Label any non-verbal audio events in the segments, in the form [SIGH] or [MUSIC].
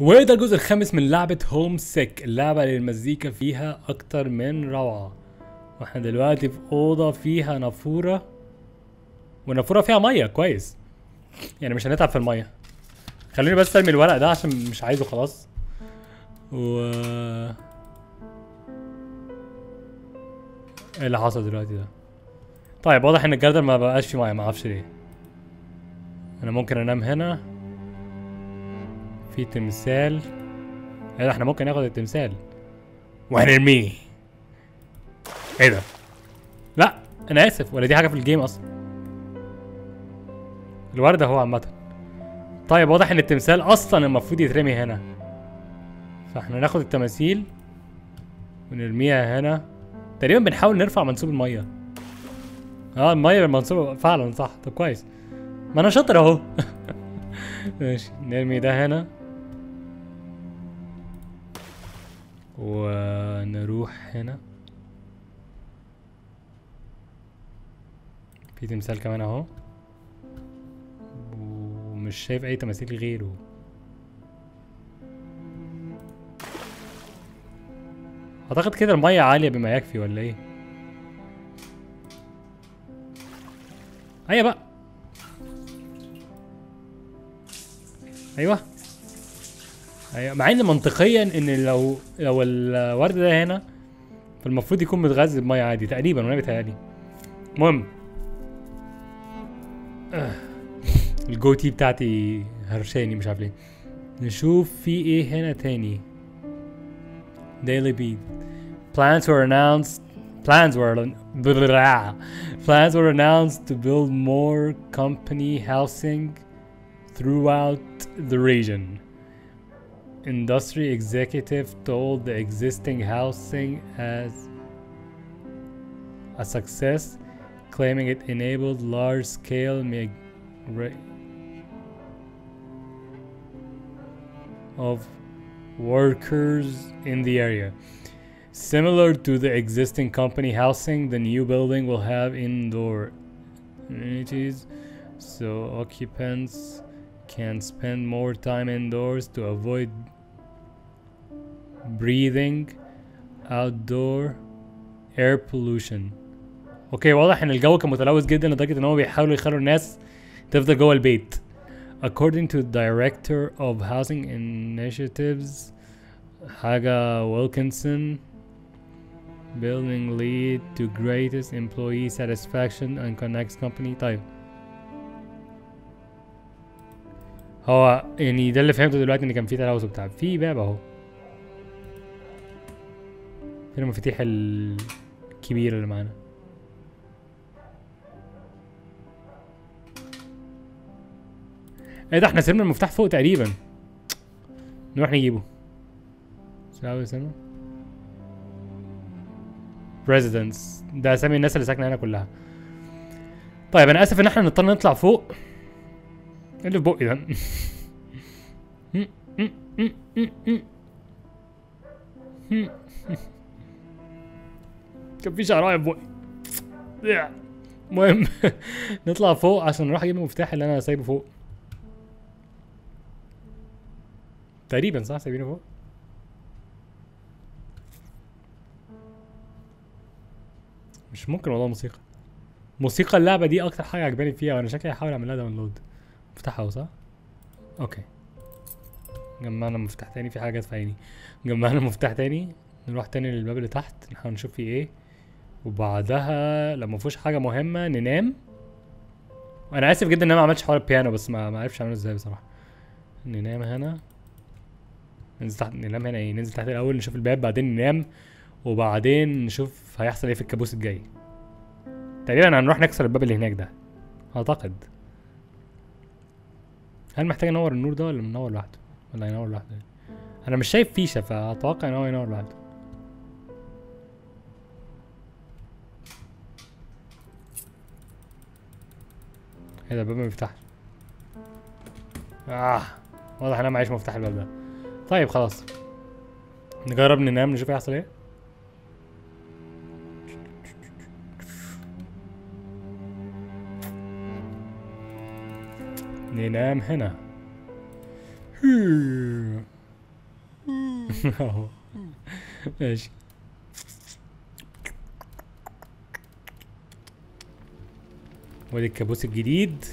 وده الجزء الخامس من لعبة هوم سيك اللعبة اللي المزيكا فيها أكتر من روعة. وإحنا دلوقتي في أوضة فيها نافورة ونافورة فيها مية كويس. يعني مش هنتعب في المية. خلوني بس أرمي الورق ده عشان مش عايزه خلاص. و إيه اللي حصل دلوقتي ده؟ طيب واضح إن الجردل ما بقاش فيه مية ما أعرفش ليه. أنا ممكن أنام هنا. في تمثال. إيه ده إحنا ممكن ناخد التمثال. وهنرميه. إيه ده؟ لا أنا آسف ولا دي حاجة في الجيم أصلا. الوردة هو عامة. طيب واضح إن التمثال أصلا المفروض يترمي هنا. فإحنا ناخد التماثيل ونرميها هنا. تقريبا بنحاول نرفع منسوب المية. آه المية بالمنسوب فعلا صح. طب كويس. ما أنا شاطر أهو. [LAUGHS] ماشي نرمي ده هنا. ونروح هنا. في تمثال كمان اهو. ومش شايف أي تماثيل غيره. أعتقد كده المية عالية بما يكفي ولا إيه؟ أيوه بقى. أيوه. أيوه. مع إن منطقيا إن لو لو الورد ده هنا فالمفروض يكون متغذي بمية عادي تقريبا وأنا بيتهيألي. المهم. آه. الجو تي بتاعتي هرشاني مش عارف ليه. نشوف في إيه هنا تاني. Daily beat. Plans were announced plans were [LAUGHS] plans were announced to build more company housing throughout the region. Industry executive told the existing housing as a success claiming it enabled large scale of workers in the area. Similar to the existing company housing, the new building will have indoor amenities so occupants can spend more time indoors to avoid breathing outdoor air pollution. اوكي واضح ان الجو كان متلوث جدا لدرجه ان هم بيحاولوا يخلوا الناس تفضل جوه البيت. According to Director of Housing Initiatives حاجة Wilkinson building lead to greatest employee satisfaction and connects company طيب هو يعني ده اللي فهمته دلوقتي ان كان في تلوث وبتاع في باب اهو فين المفاتيح الكبيرة اللي معانا. إيه ده إحنا سيبنا المفتاح فوق تقريبا. نروح نجيبه. ساوي سنة residents ده اسامي الناس اللي ساكنة هنا كلها. طيب أنا آسف إن إحنا نضطر نطلع فوق. اللي في بقي ده. [LAUGHS] كان في شعرايه في بقي المهم [LAUGHS] نطلع فوق عشان نروح أجيب المفتاح اللي أنا سايبه فوق. تقريبا صح؟ سايبينه فوق؟ مش ممكن والله موسيقى. موسيقى اللعبة دي أكتر حاجة عجباني فيها وأنا شكلي هحاول أعمل لها download مفتاحها صح؟ okay. جمعنا مفتاح تاني في حاجة جت في عيني. جمعنا مفتاح تاني. نروح تاني للباب اللي تحت نحاول نشوف فيه إيه. وبعدها لما مفيهوش حاجة مهمة ننام. أنا آسف جدا إن أنا ما عملتش حوار البيانو بس ما ما عرفتش أعمله إزاي بصراحة. ننام هنا. ننزل تحت ننام هنا إيه؟ ننزل تحت الأول نشوف الباب بعدين ننام وبعدين نشوف هيحصل إيه في الكابوس الجاي. تقريبا هنروح نكسر الباب اللي هناك ده. أعتقد. هل محتاج أنور النور ده ولا منور لوحده؟ ولا ينور لوحده أنا مش شايف فيشة فأتوقع إن هو ينور لوحده. إيه ده الباب ما بيفتحش. آه واضح إن أنا معيش مفتاح الباب ده. طيب خلاص. نجرب ننام نشوف هيحصل إيه. ننام هنا. [LAUGHS] ماشي. وادي الكابوس الجديد.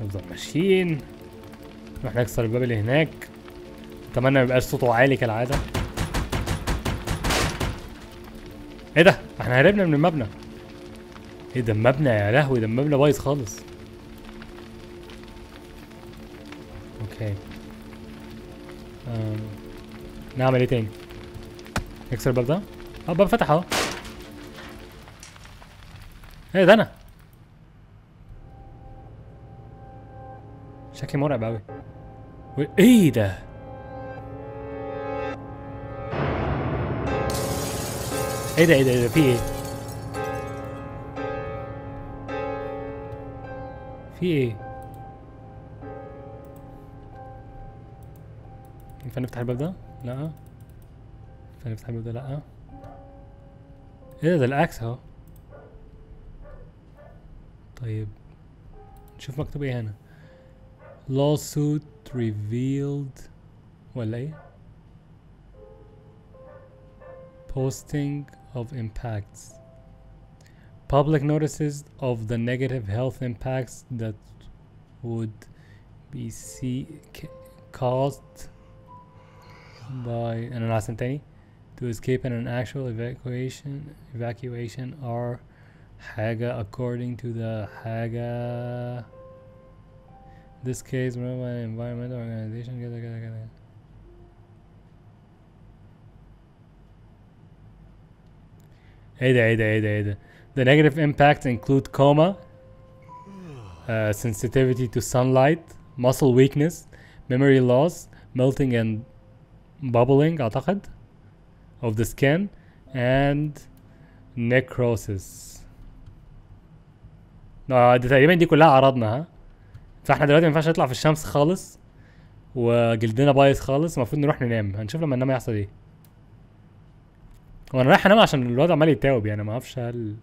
نفضل ماشيين. نروح نكسر الباب اللي هناك. أتمنى ما يبقاش صوته عالي كالعادة. إيه ده؟ إحنا هربنا من المبنى. إيه ده المبنى يا لهوي؟ ده المبنى بايظ خالص. أوكي. نعمل إيه تاني؟ نكسر الباب ده؟ آه الباب فتح أهو. إيه ده أنا شكلي مرعب إيه ده إيه ده إيه ده إيه ده في إيه في إيه ينفع نفتح الباب ده لا ينفع نفتح الباب ده لا إيه ده ده الاكس اهو طيب نشوف مكتوب ايه هنا lawsuit revealed ولا ايه posting of impacts public notices of the negative health impacts that would be see ca- caused by انا عشان تاني to escape in an actual evacuation evacuation are حاجة according to the حاجة this case run by an environmental organization كده كده كده ايه ده ايه ده ايه ده ايه ده The negative impacts include coma, uh, sensitivity to sunlight, muscle weakness, memory loss, melting and bubbling أعتقد of the skin and necrosis. آه دي تقريبا دي كلها أعراضنا ها. فإحنا دلوقتي ما ينفعش نطلع في الشمس خالص وجلدنا بايظ خالص المفروض نروح ننام. هنشوف لما ننام يحصل إيه. هو أنا رايح انام عشان الواد عمال يتاوب يعني ما أعرفش هل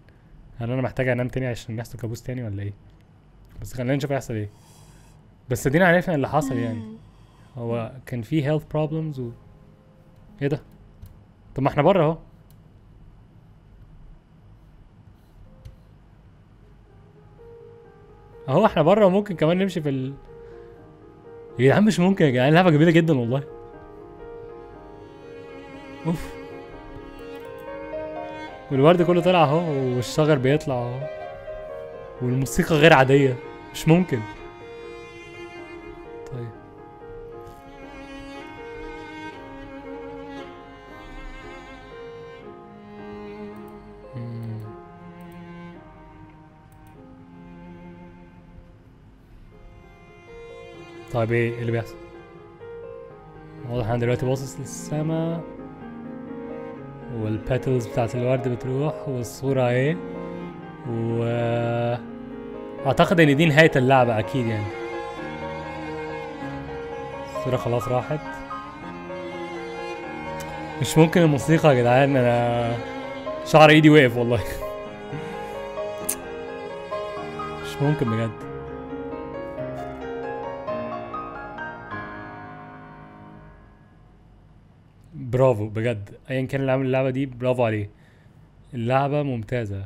هل أنا محتاج أنام تاني عشان يحصل كابوس تاني ولا إيه. بس خلينا نشوف هيحصل إيه. بس ادينا عرفنا اللي حصل يعني. هو كان في health problems و إيه ده؟ طب ما إحنا بره أهو. اهو إحنا بره وممكن كمان نمشي في ال يا جدعان مش ممكن يا جدعان لعبة جميلة جدا والله. أوف. والورد كله طلع اهو والشجر بيطلع اهو والموسيقى غير عادية مش ممكن. طيب إيه اللي بيحصل؟ واضح أنا دلوقتي باصص للسما والبيتلز بتاعت الورد بتروح والصورة اهي و أعتقد إن دي نهاية اللعبة أكيد يعني. الصورة خلاص راحت. مش ممكن الموسيقى يا جدعان أنا شعر إيدي وقف والله. [LAUGHS] مش ممكن بجد. برافو بجد. ايا كان اللي عامل اللعبة دي برافو عليه. اللعبة ممتازة.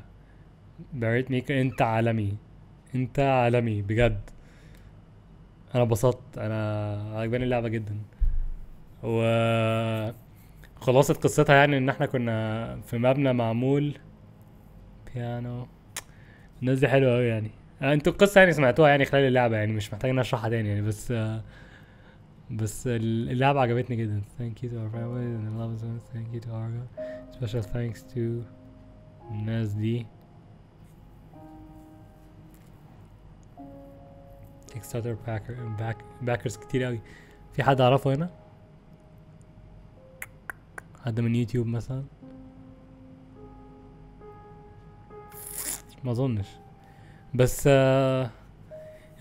باريت ميكر أنت عالمي. أنت عالمي بجد. أنا اتبسطت. أنا عجباني اللعبة جدا. و خلاصة قصتها يعني إن إحنا كنا في مبنى معمول بيانو الناس دي حلوة قوي يعني. أنتوا القصة يعني سمعتوها يعني خلال اللعبة يعني مش محتاج إن أشرحها تاني يعني بس بس ال- اللعبة عجبتني جدا thank you to our family and the loved ones thank you to Argo special thanks to الناس دي Kickstarter backer back backers كتير أوي في حد أعرفه هنا حد من يوتيوب مثلا ما أظنش بس آه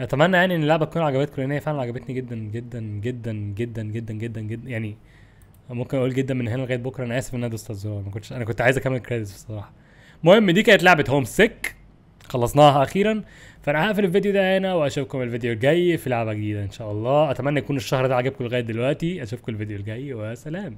أتمنى يعني إن اللعبة تكون عجبتكم لأن هي فعلا عجبتني جدا جدا جدا جدا جدا جدا جدا يعني ممكن أقول جدا من هنا لغاية بكرة. أنا آسف إن أنا دوست الزرار ما كنتش أنا كنت عايز أكمل credits بصراحة. المهم دي كانت لعبة Homesick خلصناها أخيرا. فأنا هقفل الفيديو ده هنا وأشوفكم الفيديو الجاي في لعبة جديدة إن شاء الله. أتمنى يكون الشهر ده عجبكم لغاية دلوقتي. أشوفكم الفيديو الجاي. وسلام.